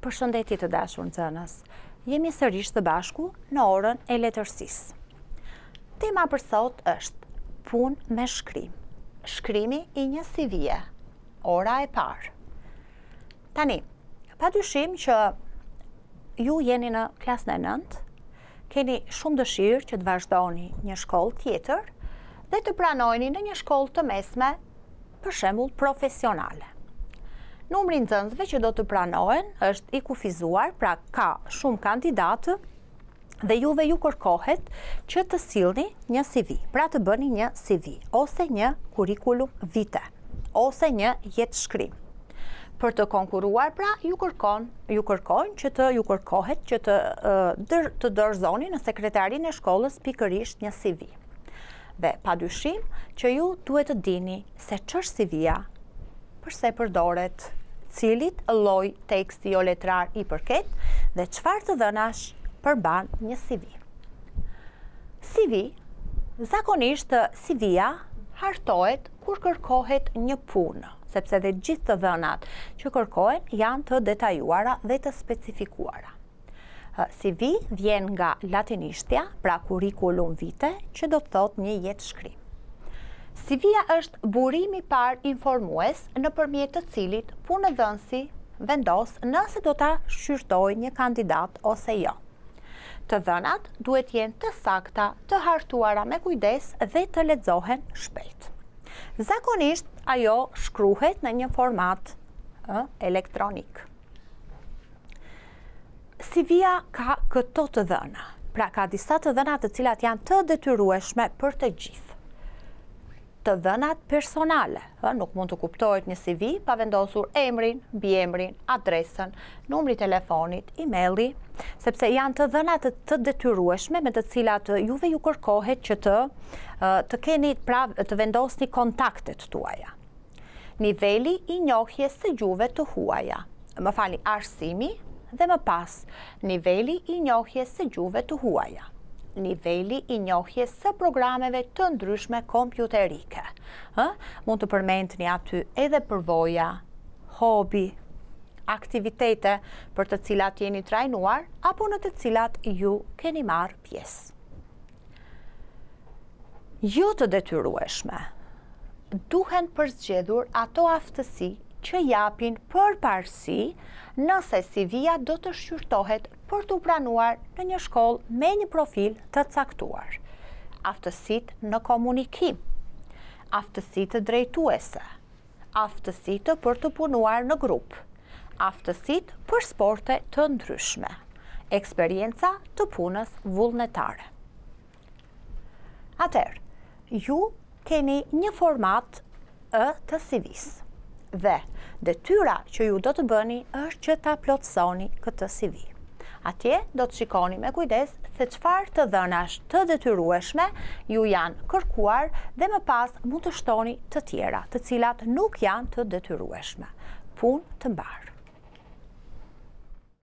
Përshëndetje të dashur nxënës. Jemi sërish së bashku në orën e letërsisë. Tema për sot është punë me shkrim. Shkrimi i një CV-je, ora e parë. Tani, padyshim që ju jeni në klasën e nëntë Keni shumë dëshirë që të vazhdoni një shkollë tjetër dhe të pranoheni në një shkollë të mesme, për shembull profesionale. Numri i nxënësve që do të pranohen është i kufizuar, pra ka shumë kandidatë dhe juve ju kërkohet që të sillni një CV, pra të bëni një CV ose një kurikulum vite ose një jetëshkrim. Për të konkurruar pra ju kërkojnë që të ju kërkohet që të dorëzoni në sekretarinë e shkollës pikërisht një CV. Dhe padyshim që ju duhet të dini se ç'është CV-ja, përse përdoret, cilit lloj teksti jo letrar i përket dhe çfarë të dhënash përmban një CV. CV, zakonisht CV-ja hartohet kur kërkohet një punë, sepse dhe gjithë të dhënat që kërkohen janë të detajuara dhe të specifikuara. CV vjen nga latinishtja, pra curriculum vitae, që do të thotë një jetëshkrim. CV-ja është burimi i parë informues nëpërmjet të cilit punëdhënësi vendos nëse do ta shqyrtojë një kandidat ose jo. Të dhënat duhet të jenë të sakta, të hartuara me kujdes dhe të lexohen shpejt. Zakonisht ajo shkruhet në një format ë, elektronik. CV-ja ka këto të dhëna. Pra ka disa të dhëna të cilat janë të detyrueshme për të gjithë. Të dhënat personale, Nuk mund të kuptohet një CV pa vendosur emrin, mbiemrin, adresën, numri i telefonit, email-i, sepse janë të dhëna të detyrueshme me të cilat juve ju kërkohet që të të keni pra të vendosni kontaktet tuaja. Niveli i njohjes së gjuhëve të huaja, më falni, arsimi dhe më pas Niveli i njohjes së gjuhëve të huaja, niveli i njohjes së programeve të ndryshme kompjuterike, ë, mund të përmendni aty edhe përvoja, hobi, aktivitete për të cilat jeni trajnuar apo në të cilat ju keni marrë pjesë. jo të detyrueshme, duhen përzgjedhur ato aftësi që japin përparësi nëse CV-ja do të shqyrtohet për t'u pranuar në një shkollë me një profil të caktuar, aftësitë në komunikim, aftësitë drejtuese, aftësitë për të punuar në grup, aftësitë për sporte të ndryshme, eksperienca të punës vullnetare. Atëherë, ju keni një format ë të CV-së dhe detyra që ju do të bëni është që ta plotësoni këtë CV. Atje do të shikoni me kujdes se çfarë të dhënash të detyrueshme ju janë kërkuar dhe më pas mund të shtoni të tjera, të cilat nuk janë të detyrueshme. Punë të mbarë!